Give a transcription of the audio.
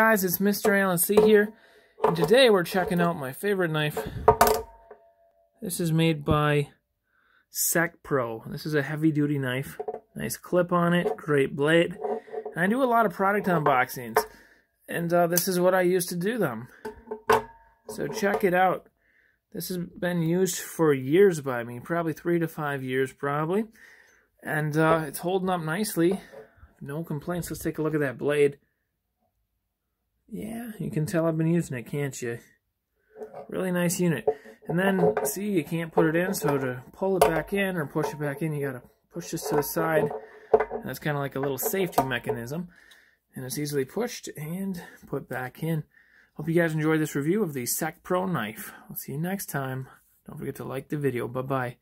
Guys, it's Mr. Alan C here, and today we're checking out my favorite knife. This is made by Secpro. This is a heavy-duty knife. Nice clip on it, great blade. And I do a lot of product unboxings, and uh, this is what I use to do them. So check it out. This has been used for years by me, probably three to five years probably. And uh, it's holding up nicely. No complaints. Let's take a look at that blade. Yeah, you can tell I've been using it, can't you? Really nice unit. And then, see, you can't put it in, so to pull it back in or push it back in, you gotta push this to the side. And that's kind of like a little safety mechanism. And it's easily pushed and put back in. Hope you guys enjoyed this review of the Secpro knife. I'll see you next time. Don't forget to like the video. Bye-bye.